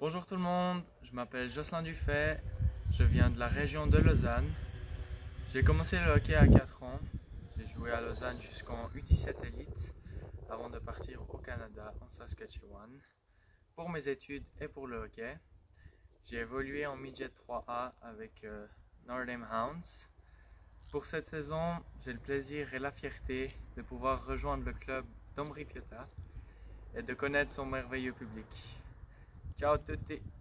Bonjour tout le monde, je m'appelle Jocelyn Dufay, je viens de la région de Lausanne. J'ai commencé le hockey à 4 ans, j'ai joué à Lausanne jusqu'en U17 Elite avant de partir au Canada, en Saskatchewan, pour mes études et pour le hockey. J'ai évolué en midget 3A avec euh, Nordheim Hounds. Pour cette saison, j'ai le plaisir et la fierté de pouvoir rejoindre le club d'Ombri Piota et de connaître son merveilleux public. Ciao a tutti!